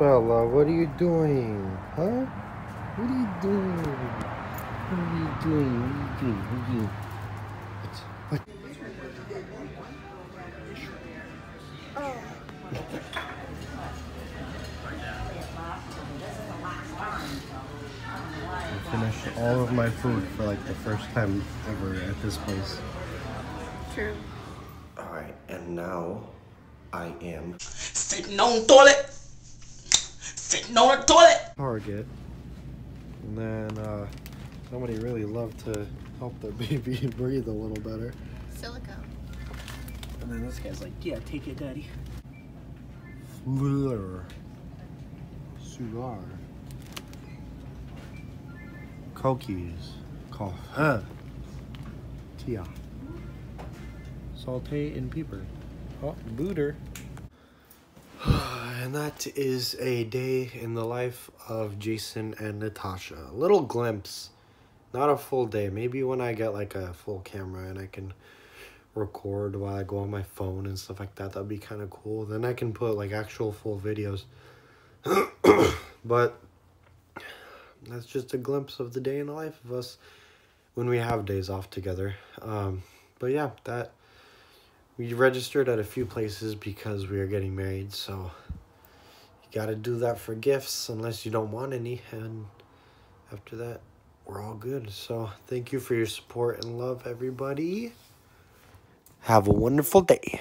Bella, what are you doing? Huh? What are you doing? What are you doing? What are you doing? What are you doing? What? I finished all of my food for like the first time ever at this place. True. Alright, and now I am Sitting on toilet. Sitting on the toilet. Target. And then uh, somebody really loved to help their baby breathe a little better. Silicone. And then this guy's like, yeah, take it, daddy. Fleur. Sugar. Cookies. Coffee. Tia. Saute and pepper. Oh, booter. And that is a day in the life of Jason and Natasha. A little glimpse. Not a full day. Maybe when I get like a full camera and I can record while I go on my phone and stuff like that. That'd be kind of cool. Then I can put like actual full videos. but that's just a glimpse of the day in the life of us when we have days off together. Um, but yeah, that we registered at a few places because we are getting married. So got to do that for gifts unless you don't want any. And after that, we're all good. So thank you for your support and love, everybody. Have a wonderful day.